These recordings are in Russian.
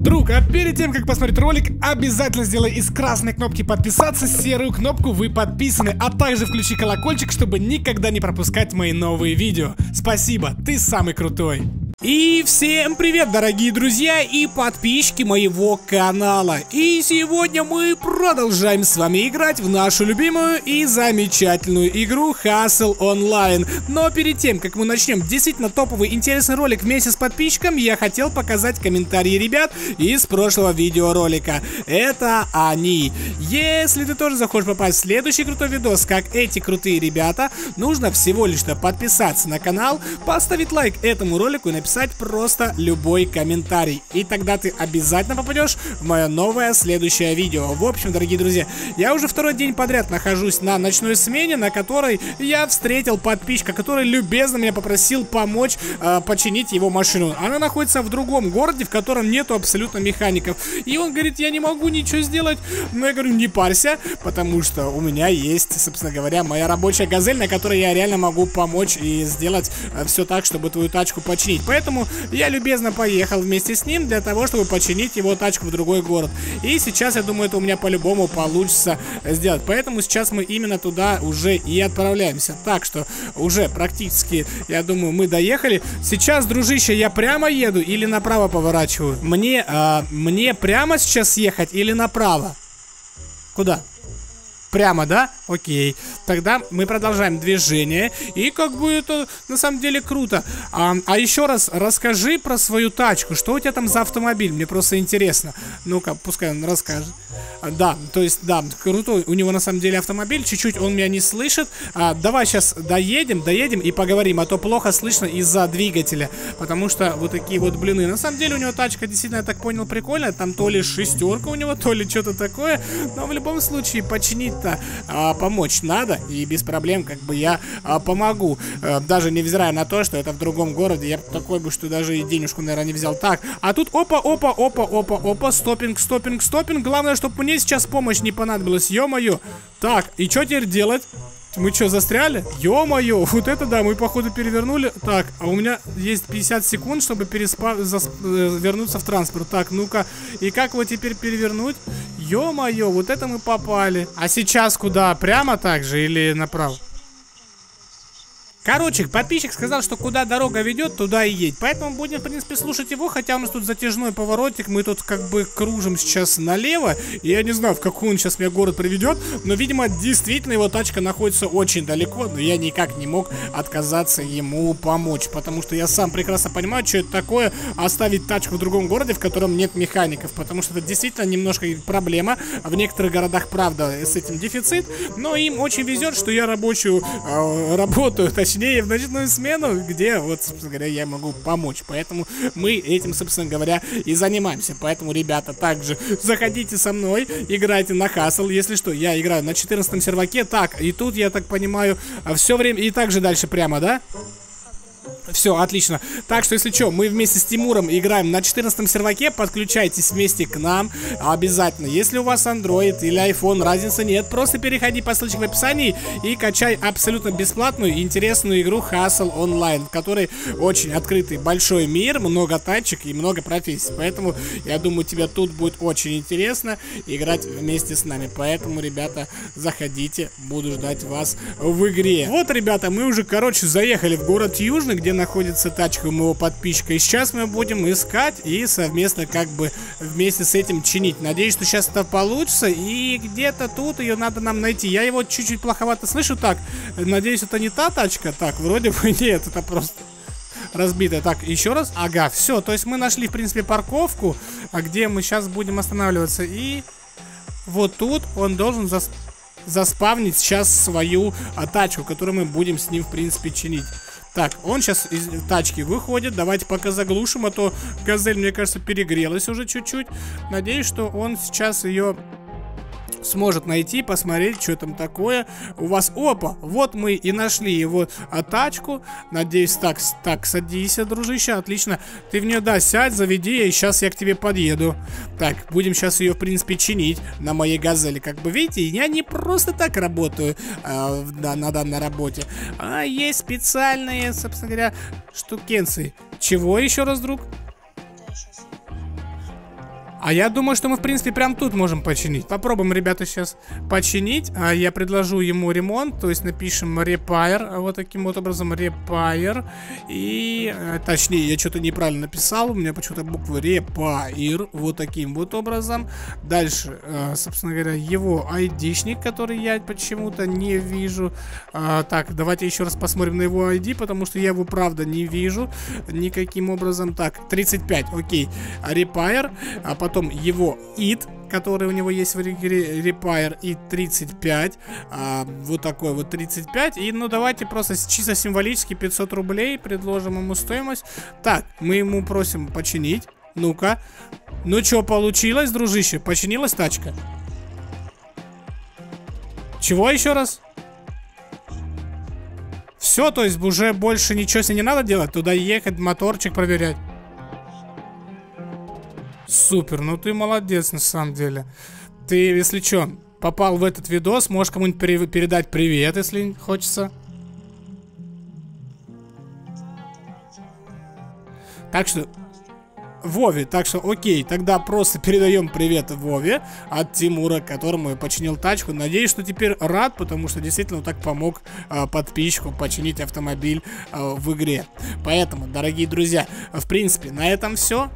Друг, а перед тем, как посмотреть ролик, обязательно сделай из красной кнопки подписаться серую кнопку «Вы подписаны», а также включи колокольчик, чтобы никогда не пропускать мои новые видео. Спасибо, ты самый крутой. И всем привет, дорогие друзья и подписчики моего канала. И сегодня мы продолжаем с вами играть в нашу любимую и замечательную игру Hustle Online. Но перед тем, как мы начнем действительно топовый интересный ролик вместе с подписчиком, я хотел показать комментарии ребят из прошлого видеоролика. Это они. Если ты тоже захочешь попасть в следующий крутой видос, как эти крутые ребята, нужно всего лишь подписаться на канал, поставить лайк этому ролику и написать написать просто любой комментарий. И тогда ты обязательно попадешь в мое новое следующее видео. В общем, дорогие друзья, я уже второй день подряд нахожусь на ночной смене, на которой я встретил подписчика, который любезно меня попросил помочь э, починить его машину. Она находится в другом городе, в котором нету абсолютно механиков. И он говорит, я не могу ничего сделать. Но я говорю, не парься, потому что у меня есть, собственно говоря, моя рабочая газель, на которой я реально могу помочь и сделать э, все так, чтобы твою тачку починить. Поэтому я любезно поехал вместе с ним для того, чтобы починить его тачку в другой город. И сейчас, я думаю, это у меня по-любому получится сделать. Поэтому сейчас мы именно туда уже и отправляемся. Так что уже практически, я думаю, мы доехали. Сейчас, дружище, я прямо еду или направо поворачиваю? Мне, а, мне прямо сейчас ехать или направо? Куда? Прямо, да? Окей. Тогда мы продолжаем движение. И как бы это на самом деле круто. А, а еще раз расскажи про свою тачку. Что у тебя там за автомобиль? Мне просто интересно. Ну-ка, пускай он расскажет. А, да, то есть, да, крутой у него на самом деле автомобиль. Чуть-чуть он меня не слышит. А, давай сейчас доедем, доедем и поговорим. А то плохо слышно из-за двигателя. Потому что вот такие вот блины. На самом деле у него тачка действительно, я так понял, прикольная. Там то ли шестерка у него, то ли что-то такое. Но в любом случае починить как-то а, помочь надо, и без проблем как бы я а, помогу. А, даже невзирая на то, что это в другом городе, я такой бы, что даже и денежку, наверное, не взял. Так, а тут опа, опа, опа, опа, опа, стопинг, стопинг, стопинг. Главное, чтобы мне сейчас помощь не понадобилась, ё-моё. Так, и что теперь делать? Мы что, застряли? Ё-моё, вот это да, мы походу перевернули. Так, а у меня есть 50 секунд, чтобы переспа... Зас... Э, вернуться в транспорт. Так, ну-ка, и как его теперь перевернуть? Ё-моё, вот это мы попали. А сейчас куда? Прямо так же или направо? Короче, подписчик сказал, что куда дорога ведет, туда и едь. Поэтому будем, в принципе, слушать его, хотя у нас тут затяжной поворотик. Мы тут как бы кружим сейчас налево. И я не знаю, в какой он сейчас меня город приведет. Но, видимо, действительно его тачка находится очень далеко. Но я никак не мог отказаться ему помочь. Потому что я сам прекрасно понимаю, что это такое оставить тачку в другом городе, в котором нет механиков. Потому что это действительно немножко проблема. В некоторых городах, правда, с этим дефицит. Но им очень везет, что я рабочую э, работаю, точнее точнее в ночную смену, где вот, собственно говоря, я могу помочь. Поэтому мы этим, собственно говоря, и занимаемся. Поэтому, ребята, также заходите со мной, играйте на Хасл. Если что, я играю на 14 серваке. Так, и тут, я так понимаю, все время... И также дальше прямо, да? Все, отлично. Так что, если что, мы вместе с Тимуром играем на 14 серваке. Подключайтесь вместе к нам обязательно. Если у вас Android или iPhone, разницы нет. Просто переходи по ссылочке в описании и качай абсолютно бесплатную интересную игру Hustle Online, в которой очень открытый большой мир, много тачек и много профессий. Поэтому, я думаю, тебе тут будет очень интересно играть вместе с нами. Поэтому, ребята, заходите, буду ждать вас в игре. Вот, ребята, мы уже, короче, заехали в город Южный, где находится тачка у моего подписчика. И сейчас мы будем искать и совместно как бы вместе с этим чинить. Надеюсь, что сейчас это получится. И где-то тут ее надо нам найти. Я его чуть-чуть плоховато слышу. Так, надеюсь, это не та тачка. Так, вроде бы нет, это просто разбитая. Так, еще раз. Ага, все. То есть мы нашли, в принципе, парковку, а где мы сейчас будем останавливаться. И вот тут он должен зас... заспавнить сейчас свою а, тачку, которую мы будем с ним, в принципе, чинить. Так, он сейчас из тачки выходит. Давайте пока заглушим, а то газель, мне кажется, перегрелась уже чуть-чуть. Надеюсь, что он сейчас ее сможет найти, посмотреть, что там такое. У вас, опа, вот мы и нашли его а, тачку. Надеюсь, так, так, садись, дружище, отлично. Ты в нее, да, сядь, заведи, и сейчас я к тебе подъеду. Так, будем сейчас ее, в принципе, чинить на моей газели. Как бы, видите, я не просто так работаю э, да, на данной работе, а есть специальные, собственно говоря, штукенции. Чего еще раз, друг? А я думаю, что мы, в принципе, прям тут можем починить. Попробуем, ребята, сейчас починить. А я предложу ему ремонт, то есть напишем repair, вот таким вот образом repair. И, э, точнее, я что-то неправильно написал, у меня почему-то буквы repair, вот таким вот образом. Дальше, э, собственно говоря, его айдишник, который я почему-то не вижу. А, так, давайте еще раз посмотрим на его ID, потому что я его, правда, не вижу никаким образом. Так, 35, окей. Repair, а потом его id, который у него есть в Repair, и 35. А, вот такой вот 35. И ну давайте просто чисто символически 500 рублей предложим ему стоимость. Так, мы ему просим починить. Ну-ка. Ну что, получилось, дружище? Починилась тачка? Чего еще раз? Все, то есть уже больше ничего себе не надо делать? Туда ехать, моторчик проверять? Супер, ну ты молодец на самом деле. Ты, если что, попал в этот видос, можешь кому-нибудь пере передать привет, если хочется. Так что, Вове, так что окей, тогда просто передаем привет Вове от Тимура, которому я починил тачку. Надеюсь, что теперь рад, потому что действительно так помог э, подписчику починить автомобиль э, в игре. Поэтому, дорогие друзья, в принципе, на этом все.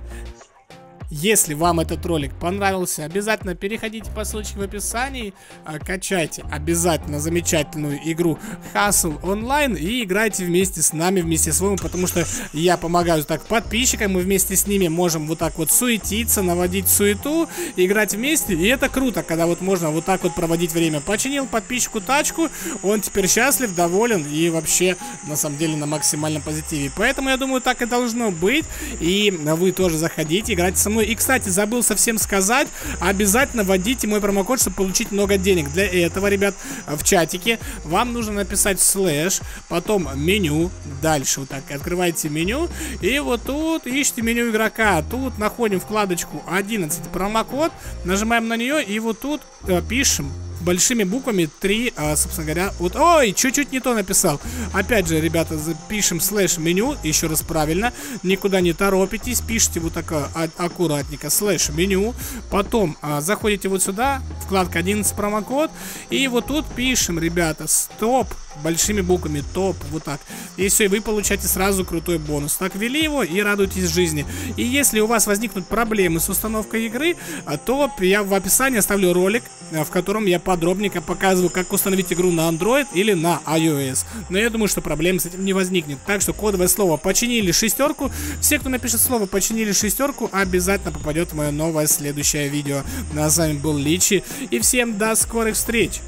Если вам этот ролик понравился, обязательно переходите по ссылочке в описании, а, качайте обязательно замечательную игру Hustle Online и играйте вместе с нами, вместе с вами, потому что я помогаю так подписчикам, мы вместе с ними можем вот так вот суетиться, наводить суету, играть вместе, и это круто, когда вот можно вот так вот проводить время. Починил подписчику тачку, он теперь счастлив, доволен и вообще на самом деле на максимальном позитиве. Поэтому я думаю так и должно быть, и вы тоже заходите, играйте со мной и, кстати, забыл совсем сказать, обязательно вводите мой промокод, чтобы получить много денег. Для этого, ребят, в чатике вам нужно написать слэш, потом меню, дальше вот так, открываете меню, и вот тут ищите меню игрока, тут находим вкладочку 11 промокод, нажимаем на нее, и вот тут э, пишем большими буквами 3, а, собственно говоря, вот, ой, чуть-чуть не то написал. Опять же, ребята, запишем слэш меню, еще раз правильно, никуда не торопитесь, пишите вот так а, аккуратненько слэш меню, потом а, заходите вот сюда, вкладка 11 промокод, и вот тут пишем, ребята, стоп, большими буквами, топ, вот так. И все, и вы получаете сразу крутой бонус. Так, ввели его и радуйтесь жизни. И если у вас возникнут проблемы с установкой игры, а, то я в описании оставлю ролик, а, в котором я подробненько показываю, как установить игру на Android или на iOS. Но я думаю, что проблем с этим не возникнет. Так что кодовое слово «починили шестерку». Все, кто напишет слово «починили шестерку», обязательно попадет в мое новое следующее видео. Ну, а с вами был Личи, и всем до скорых встреч!